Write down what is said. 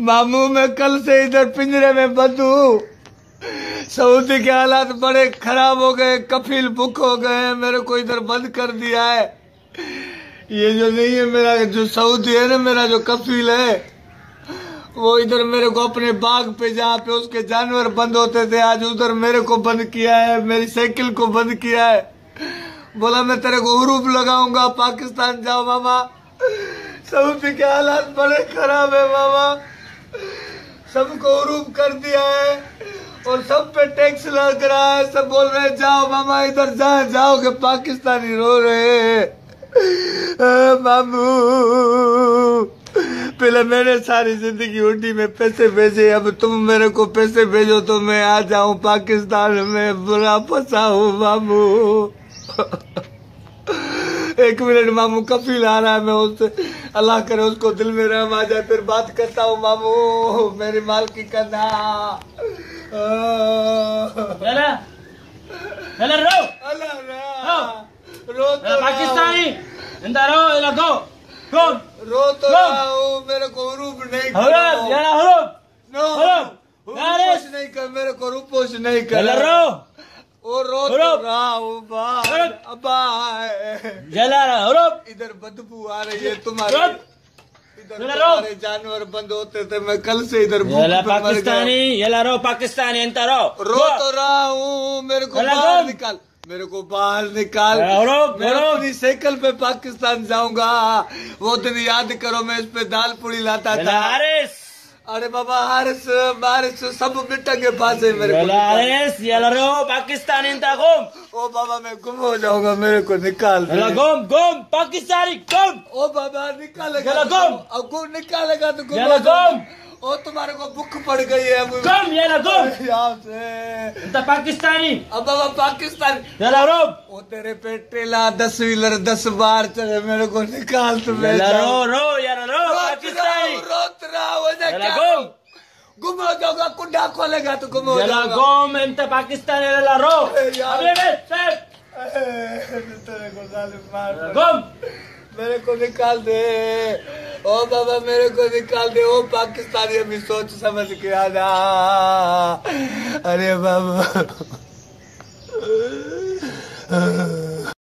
ماموں میں کل سے ادھر پنجرے میں بند ہوں سعودی کے حالات بڑے خراب ہو گئے، کفیل بک ہو گئے ہیں، میرے کو ادھر بند کر دیا ہے۔ یہ جو نہیں ہے، میرا جو سعودی ہے نا، میرا جو کفیل ہے، وہ ادھر میرے کو اپنے باغ پہ جہاں پہ اس کے جانور بند ہوتے تھے۔ آج ادھر میرے کو بند کیا ہے، میری سائیکل کو بند کیا ہے۔ بولا، میں تیرے کو حروف لگاؤں گا، پاکستان جاؤ ماما۔ سعودی کے حالات بڑے خراب ہیں ماما۔ سب کو عروب کر دیا ہے اور سب پہ ٹیکس لگ رہا ہے، سب بول رہے جاؤ ماما ادھر جا جاؤ کہ پاکستانی رو رہے مامو، پہلے میں نے ساری زندگی اٹھی میں پیسے بھیجے، اب تم میرے کو پیسے بھیجو تو میں آ جاؤں پاکستان میں برا پسا ہوں مامو۔ ایک منٹ مامو کپی لا رہا ہے میں اس سے اللہ کرے اس کو دل میں رحم آ جائے پھر بات کرتا ہوں مامو میرے مال کی کندھا رو۔ تو رہا ہوں میرے کو نہیں کر میرے کو روپوش نہیں کر۔ رو۔ ادھر بدبو آ رہی ہے تمہارے۔ جانور بند ہوتے تھے میں کل سے ادھر پاکستانی رو پاکستانی انت رو رو تو رہا ہوں میرے کو باہر نکال میرے کو باہر نکال۔ میں اپنی سائیکل پہ پاکستان جاؤں گا۔ وہ دن یاد کرو میں اس پہ دال پوڑی لاتا تھا۔ ارے بابا حارس مارس سب مٹن کے پاس ہے میرے کو حارس یلا رو پاکستانی انتا گم۔ او بابا میں گم ہو جاؤں گا میرے کو نکال دے۔ یلا گم گم پاکستانی گم۔ او بابا نکالے گا گم۔ اب گم نکال گا تو گم۔ یلا گم۔ او تمہارے کو بک پڑ گئی ہے۔ گم یلا گم۔ انتا پاکستانی۔ اب بابا پاکستانی یلا رو۔ او تیرے پیٹ ٹیلا دس ویلر دس بار چلے میرے کو نکال تو میں جاؤں۔ رو یلا گم گم ہو جاؤ گا کنڈا کھولے گا تو گم ہو جاؤ گا گم انت پاکستان رو ابھی سیف گم میرے کو نکال دے او بابا میرے کو نکال دے او پاکستانی ابھی سوچ سمجھ کے آنا ارے بابا